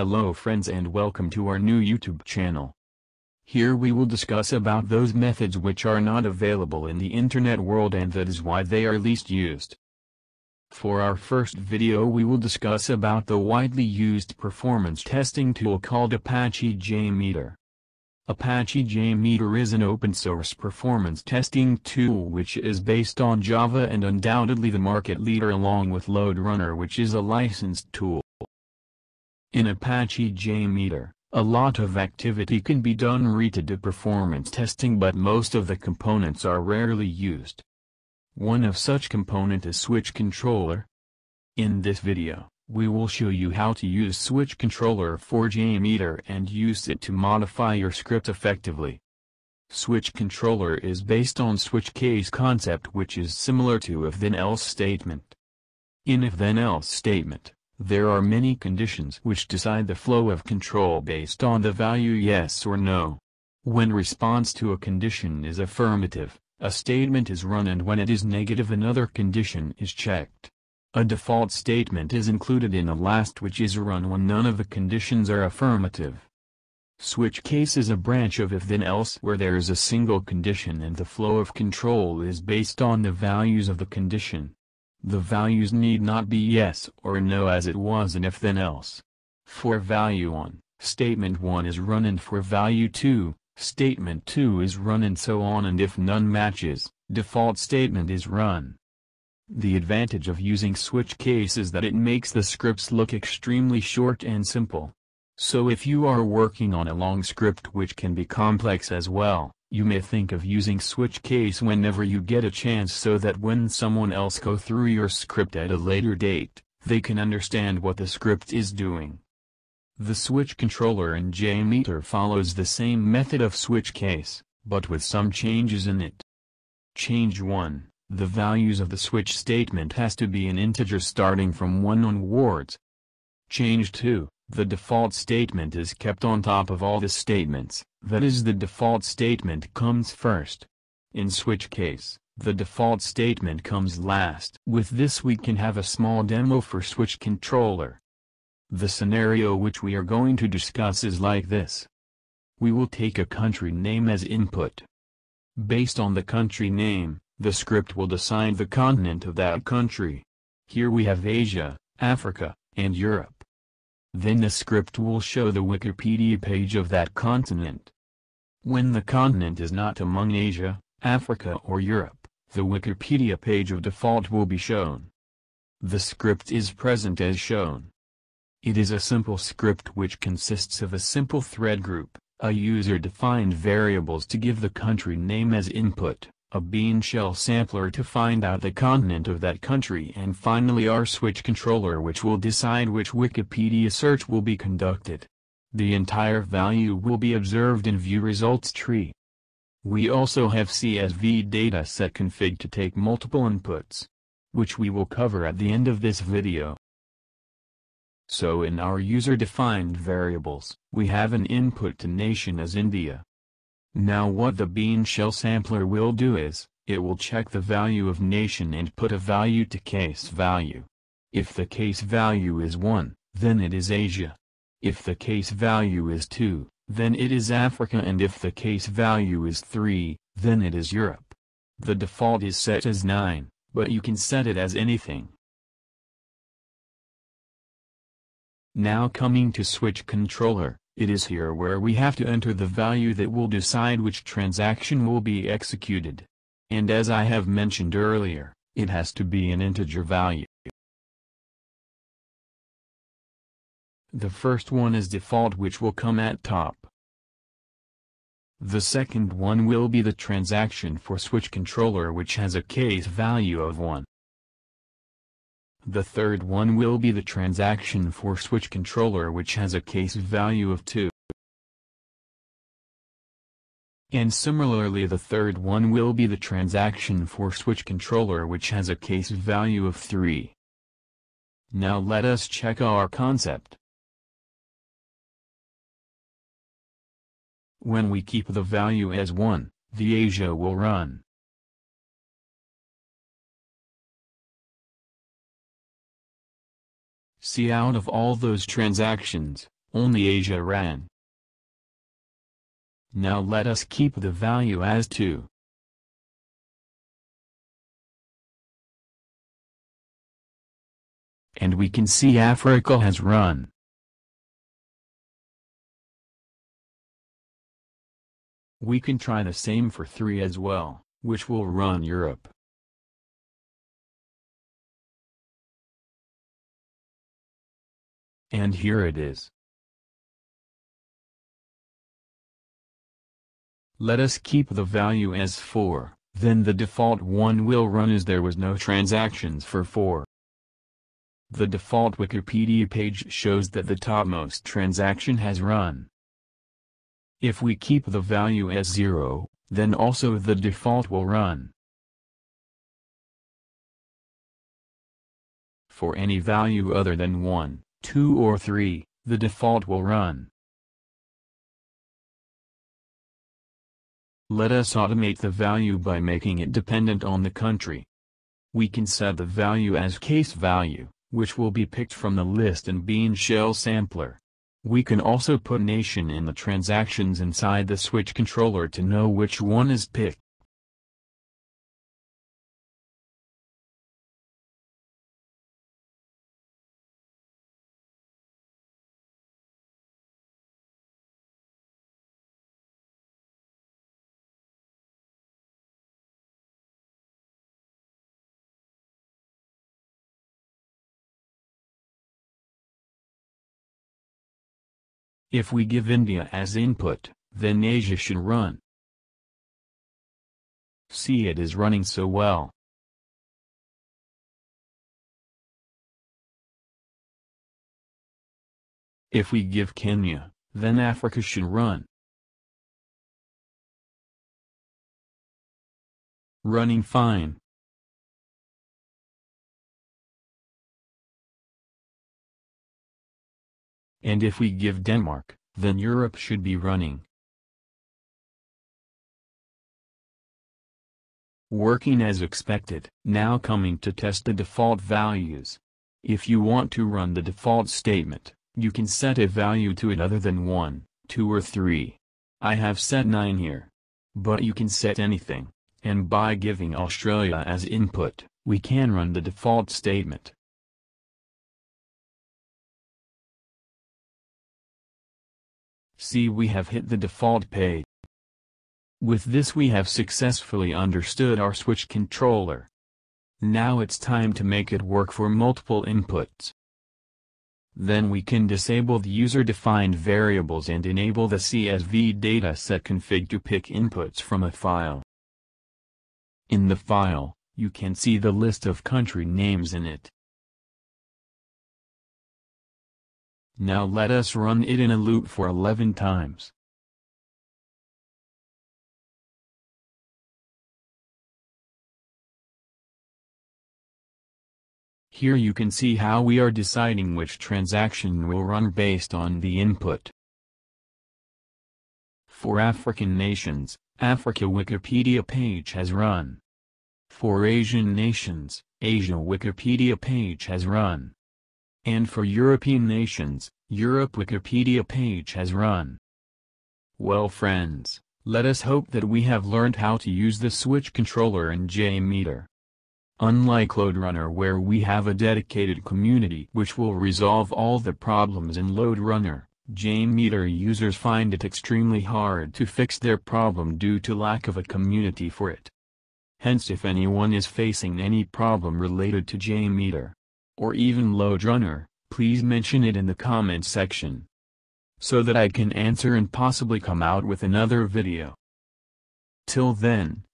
Hello friends and welcome to our new YouTube channel. Here we will discuss about those methods which are not available in the internet world and that is why they are least used. For our first video we will discuss about the widely used performance testing tool called Apache JMeter. Apache JMeter is an open-source performance testing tool which is based on Java and undoubtedly the market leader along with LoadRunner which is a licensed tool. In Apache JMeter, a lot of activity can be done related to performance testing but most of the components are rarely used. One of such component is switch controller. In this video, we will show you how to use switch controller for JMeter and use it to modify your script effectively. Switch controller is based on switch case concept which is similar to if then else statement. In if then else statement, there are many conditions which decide the flow of control based on the value yes or no. When response to a condition is affirmative, a statement is run and when it is negative another condition is checked. A default statement is included in a last which is run when none of the conditions are affirmative. Switch case is a branch of if-then-else where there is a single condition and the flow of control is based on the values of the condition. The values need not be yes or no as it was in if-then-else. For value 1, statement 1 is run and for value 2, statement 2 is run and so on and if none matches, default statement is run. The advantage of using switch case is that it makes the scripts look extremely short and simple. So if you are working on a long script which can be complex as well, you may think of using switch case whenever you get a chance so that when someone else go through your script at a later date, they can understand what the script is doing. The switch controller in JMeter follows the same method of switch case, but with some changes in it. Change 1. The values of the switch statement has to be an integer starting from 1 onwards. Change 2. The default statement is kept on top of all the statements, that is the default statement comes first. In switch case, the default statement comes last. With this we can have a small demo for switch controller. The scenario which we are going to discuss is like this. We will take a country name as input. Based on the country name, the script will decide the continent of that country. Here we have Asia, Africa, and Europe. Then the script will show the Wikipedia page of that continent. When the continent is not among Asia, Africa or Europe, the Wikipedia page of default will be shown. The script is present as shown. It is a simple script which consists of a simple thread group, a user-defined variables to give the country name as input, a BeanShell sampler to find out the continent of that country and finally our switch controller which will decide which Wikipedia search will be conducted. The entire value will be observed in view results tree. We also have CSV dataset config to take multiple inputs, which we will cover at the end of this video. So in our user-defined variables, we have an input to nation as India, now what the BeanShell sampler will do is, it will check the value of nation and put a value to case value. If the case value is 1, then it is Asia. If the case value is 2, then it is Africa and if the case value is 3, then it is Europe. The default is set as 9, but you can set it as anything. Now coming to switch controller, it is here where we have to enter the value that will decide which transaction will be executed. And as I have mentioned earlier, it has to be an integer value. The first one is default which will come at top. The second one will be the transaction for switch controller which has a case value of 1. The third one will be the transaction for switch controller which has a case value of 2. And similarly the third one will be the transaction for switch controller which has a case value of 3. Now let us check our concept. When we keep the value as 1, the Asia will run. See out of all those transactions, only Asia ran. Now let us keep the value as 2. And we can see Africa has run. We can try the same for 3 as well, which will run Europe. And here it is. Let us keep the value as 4, then the default one will run as there was no transactions for 4. The default Wikipedia page shows that the topmost transaction has run. If we keep the value as 0, then also the default will run. For any value other than 1, 2 or 3, the default will run. Let us automate the value by making it dependent on the country. We can set the value as case value, which will be picked from the list in BeanShell Sampler. We can also put nation in the transactions inside the switch controller to know which one is picked. If we give India as input, then Asia should run. See it is running so well. If we give Kenya, then Africa should run. Running fine. And if we give Denmark, then Europe should be running. Working as expected. Now coming to test the default values. If you want to run the default statement, you can set a value to it other than 1, 2 or 3. I have set 9 here. But you can set anything, and by giving Australia as input, we can run the default statement. See we have hit the default page. With this we have successfully understood our switch controller. Now it's time to make it work for multiple inputs. Then we can disable the user-defined variables and enable the CSV dataset config to pick inputs from a file. In the file, you can see the list of country names in it. Now let us run it in a loop for 11 times. Here you can see how we are deciding which transaction will run based on the input. For African nations, Africa Wikipedia page has run. For Asian nations, Asia Wikipedia page has run. And for European nations, Europe Wikipedia page has run. Well friends, let us hope that we have learned how to use the switch controller in JMeter. Unlike LoadRunner where we have a dedicated community which will resolve all the problems in LoadRunner, JMeter users find it extremely hard to fix their problem due to lack of a community for it. Hence if anyone is facing any problem related to JMeter, or even LoadRunner, please mention it in the comment section. So that I can answer and possibly come out with another video. Till then,